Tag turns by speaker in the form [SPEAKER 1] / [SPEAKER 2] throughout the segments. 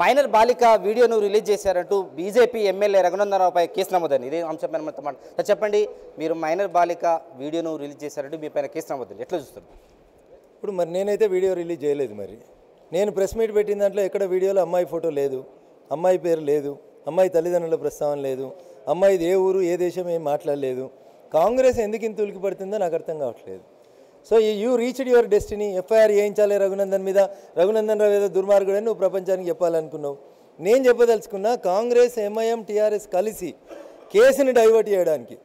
[SPEAKER 1] Minor బాలిక వీడియోను release చేశారంటూ బీజేపీ ఎమ్మెల్యే రఘునందనరావుపై కేసు నమోదైంది. ఇదే అంశం పైన చెప్పండి. మీరు మైనర్ బాలిక వీడియోను రిలీజ్ చేశారంటూ మీ పైన కేసు నమోదైంది. ఎట్లా చూస్తారు
[SPEAKER 2] ఇప్పుడు మరి నేనైతే వీడియో రిలీజ్ చేయలేదు మరి. నేను ప్రెస్ మీట్ పెట్టిన దాంట్లో ఎక్కడ వీడియోలో అమ్మాయి ఫోటో లేదు అమ్మాయి పేరు లేదు అమ్మాయి తల్లిదండ్రుల ప్రస్తావన లేదు అమ్మాయిది ఏ ఊరు ఏ దేశం ఏం మాట్లాడలేదు. కాంగ్రెస్ ఎందుకు ఇంత ఉలికి పడుతుందో నాకు అర్థం కావట్లేదు. సో ఈ you reached your destiny FIR చేయించాలి రఘునందన్ మీద. రఘునందన్ రావు ఏదో దుర్మార్గుడని నువ్వు ప్రపంచానికి చెప్పాలనుకున్నావు. నేను చెప్పదలుచుకున్నా కాంగ్రెస్ ఎంఐఎం టీఆర్ఎస్ కలిసి కేసుని డైవర్ట్ చేయడానికి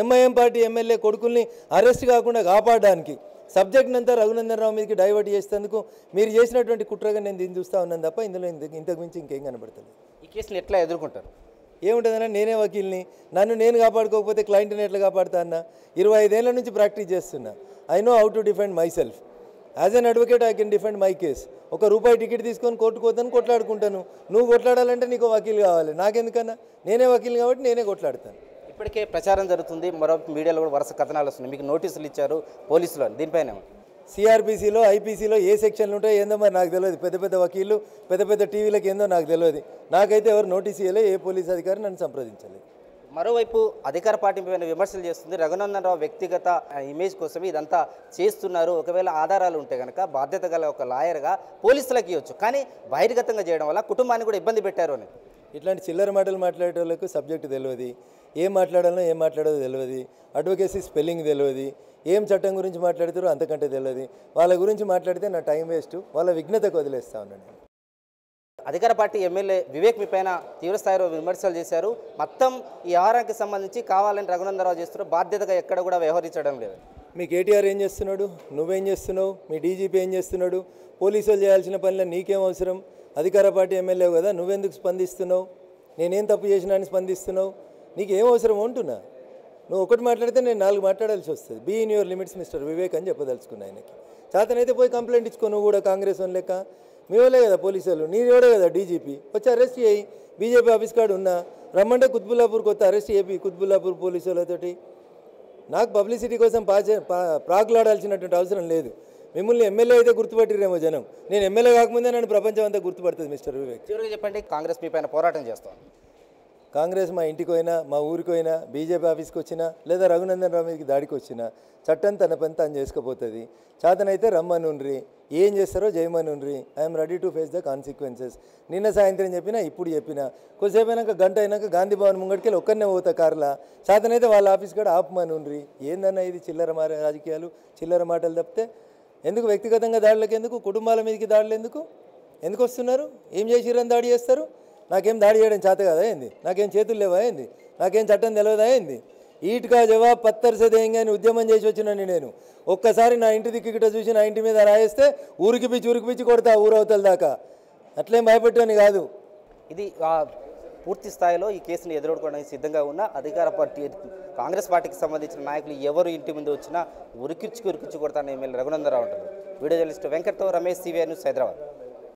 [SPEAKER 2] ఎంఐఎం పార్టీ ఎమ్మెల్యే కొడుకుల్ని అరెస్ట్ కాకుండా కాపాడడానికి సబ్జెక్ట్ అంతా రఘునందన్ రావు మీదకి డైవర్ట్ చేసేందుకు మీరు చేసినటువంటి కుట్రగా నేను దీన్ని చూస్తా ఉన్నాను తప్ప ఇందులో ఇంతకు ఇంతకు మించి ఇంకేం కనబడతలేదు.
[SPEAKER 1] ఈ కేసుని ఎట్లా ఎదుర్కొంటారు?
[SPEAKER 2] ఏముంటుందన్నా నేనే వకీల్ని. నన్ను నేను కాపాడుకోకపోతే క్లయింట్ని ఎట్లా కాపాడుతా అన్న ఇరవై ఐదేళ్ళ నుంచి ప్రాక్టీస్ చేస్తున్నా. I know how to defend myself as an advocate I can defend my case ఒక రూపాయి టికెట్ తీసుకొని కోర్టుకోద్దని కొట్లాడుకుంటాను. నువ్వు కొట్లాడాలంటే నీకు వకీల్ కావాలి. నాకెందుకన్నా? నేనే వకీల్ కాబట్టి నేనే కొట్లాడతాను.
[SPEAKER 1] ఇప్పటికే ప్రచారం జరుగుతుంది. మరో మీడియాలో కూడా వరుస కథనాలు వస్తున్నాయి. మీకు నోటీసులు ఇచ్చారు పోలీసులు. దీనిపైన
[SPEAKER 2] సిఆర్పిసిలో ఐపీసీలో ఏ సెక్షన్లు ఉంటాయో ఏందో మరి నాకు తెలియదు. పెద్ద పెద్ద వకీళ్ళు పెద్ద పెద్ద టీవీలకు ఏందో నాకు తెలియదు. నాకైతే ఎవరు నోటీస్ ఇవ్వలే ఏ పోలీస్ అధికారి నన్ను సంప్రదించలేదు
[SPEAKER 1] మరోవైపు అధికార పార్టీ పైన విమర్శలు చేస్తుంది రఘునందన్ రావు వ్యక్తిగత ఇమేజ్ కోసం ఇదంతా చేస్తున్నారు. ఒకవేళ ఆధారాలు ఉంటే కనుక బాధ్యత గల ఒక లాయర్గా పోలీసులకు ఇవ్వచ్చు. కానీ బహిర్గతంగా చేయడం వల్ల కుటుంబాన్ని కూడా ఇబ్బంది పెట్టారు అని.
[SPEAKER 2] ఇట్లాంటి చిల్లర మాటలు మాట్లాడే వాళ్ళకు సబ్జెక్ట్ తెలియదు. ఏం మాట్లాడాలో ఏం మాట్లాడదో తెలియదు అడ్వకేసీ స్పెల్లింగ్ తెలియదు ఏం చట్టం గురించి మాట్లాడుతారో అంతకంటే తెలియదు వాళ్ళ గురించి మాట్లాడితే నా టైం వేస్ట్. వాళ్ళ విఘ్నతకు వదిలేస్తా ఉన్నాను నేను.
[SPEAKER 1] అధికార పార్టీ ఎమ్మెల్యే వివేక్ మీ పైన తీవ్రస్థాయిలో విమర్శలు చేశారు. మొత్తం ఈ ఆహారానికి సంబంధించి కావాలని రఘునందరావు చేస్తున్నారు బాధ్యతగా ఎక్కడ కూడా వ్యవహరించడం లేదు.
[SPEAKER 2] మీ కేటీఆర్ ఏం చేస్తున్నాడు? నువ్వేం చేస్తున్నావు? మీ డీజీపీ ఏం చేస్తున్నాడు? పోలీసులు చేయాల్సిన పనిలో నీకేం అవసరం? అధికార పార్టీ ఎమ్మెల్యే కదా నువ్వెందుకు స్పందిస్తున్నావు? నేనేం తప్పు చేసినా అని స్పందిస్తున్నావు? నీకు ఏం అవసరం అంటున్నా నువ్వు ఒకటి మాట్లాడితే నేను నాలుగు మాట్లాడాల్సి వస్తుంది. Be in your limits mister Vivek అని చెప్పదలుచుకున్నా ఆయనకి. చేతనైతే పోయి కంప్లైంట్ ఇచ్చుకో నువ్వు కూడా కాంగ్రెస్ వన్ లెక్క. మీ కదా పోలీసు వాళ్ళు. ఎవడే కదా డీజీపీ. వచ్చి అరెస్ట్ చేయి. బీజేపీ ఆఫీస్ కాడు ఉన్నా. రమ్మంటే కుత్బుల్లాపూర్ కొత్త అరెస్ట్ చేయి కుత్బుల్లాపూర్ పోలీసు వాళ్ళతోటి. నాకు పబ్లిసిటీ కోసం పాచే పా- ప్రాకులాడాల్సినటువంటి అవసరం లేదు. మిమ్మల్ని ఎమ్మెల్యే అయితే గుర్తుపట్టిరేమో జనం. నేను ఎమ్మెల్యే కాకముందే నన్ను ప్రపంచం అంతా గుర్తుపడుతుంది మిస్టర్ వివేక్
[SPEAKER 1] చివరిగా చెప్పండి కాంగ్రెస్ మీ పైన పోరాటం చేస్తాను
[SPEAKER 2] కాంగ్రెస్ మా ఇంటికి పోయినా మా ఊరికి పోయినా బీజేపీ ఆఫీస్కి వచ్చినా లేదా రఘునందన్ రావు మీదకి దాడికి వచ్చినా చట్టం తన పని తాను చేసుకుపోతుంది చేతనైతే రమ్మనుండ్రి. ఏం చేస్తారో జయమనుండ్రి. I'm ready to face the consequences. నిన్న సాయంత్రం చెప్పినా ఇప్పుడు చెప్పినా. కొద్దిసేపు అయినాక గంట అయినాక గాంధీ భవన్ ముంగడికి వెళ్ళి ఒక్కరినే పోతా కార్లా. చేతనైతే వాళ్ళ ఆఫీస్ కూడా ఆపమనుండ్రి. ఏందన్నా ఇది చిల్లర మారే రాజకీయాలు చిల్లర మాటలు తప్పితే? ఎందుకు వ్యక్తిగతంగా దాడులకు ఎందుకు కుటుంబాల మీదకి దాడులు ఎందుకు ఎందుకు వస్తున్నారు ఏం చేసిరని దాడి చేస్తారు? నాకేం దాడి చేయడం చేత కదా ఏంది? నాకేం చేతులు లేవా ఏంది? నాకేం చట్టం తెలియదా ఏంది? ఈట్కా జవాబ్ పత్తర్ అని ఉద్యమం చేసి వచ్చినాను నేను. ఒక్కసారి నా ఇంటి దిక్కిట చూసి నా ఇంటి మీద రాయేస్తే ఊరికి పిచ్చి ఊరికి పిచ్చి కొడతా ఊరవతల దాకా. అట్లేం భయపెట్టని కాదు.
[SPEAKER 1] ఇది ఆ, పూర్తి స్థాయిలో ఈ కేసుని ఎదుర్కోవడానికి సిద్ధంగా ఉన్న అధికార పార్టీ కాంగ్రెస్ పార్టీకి సంబంధించిన నాయకులు ఎవరు ఇంటి ముందు వచ్చినా ఉరికిచ్చి ఉరికిచ్చి కొడతాను ఎమ్మెల్యే రఘునందరావు ఉంటారు వీడియో జర్నలిస్ట్ వెంకట్తో రమేష్ సివిఆర్ న్యూస్ హైదరాబాద్.